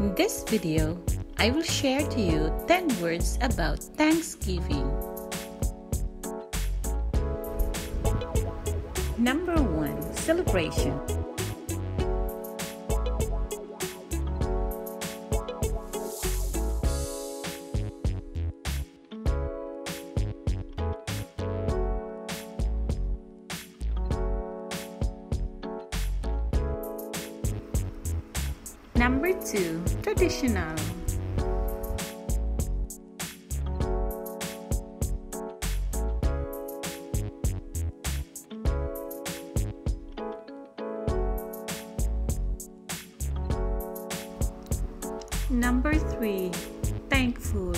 In this video, I will share to you 10 words about Thanksgiving. Number 1 Celebration Number 2 Traditional. Number 3 Thankful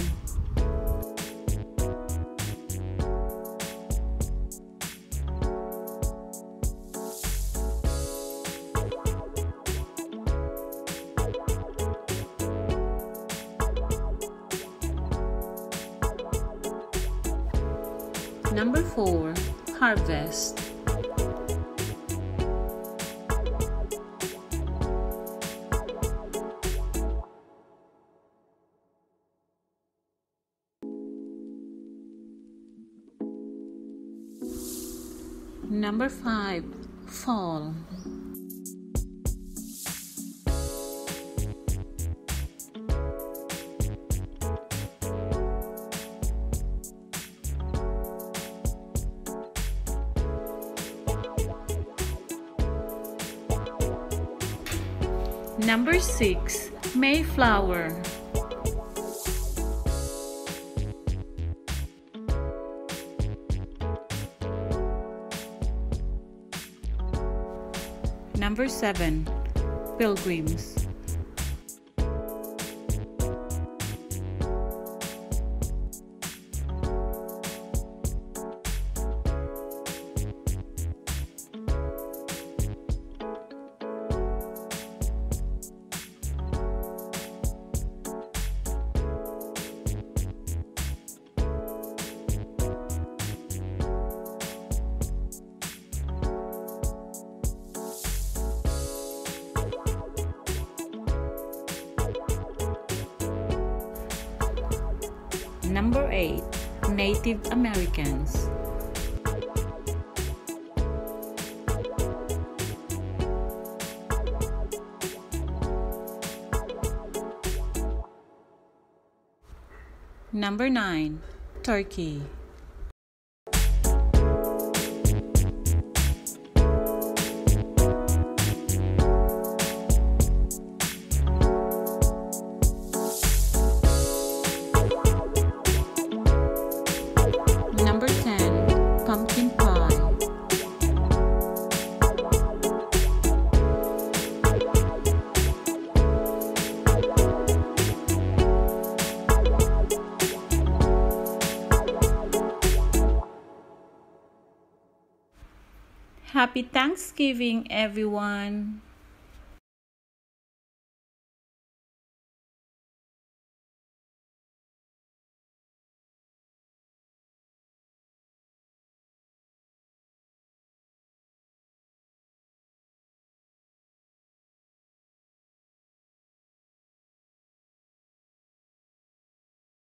Number 4 Harvest. Number 5 Fall Number 6 Mayflower. Number 7 Pilgrims Number 8 Native Americans. Number 9 Turkey Happy Thanksgiving, everyone!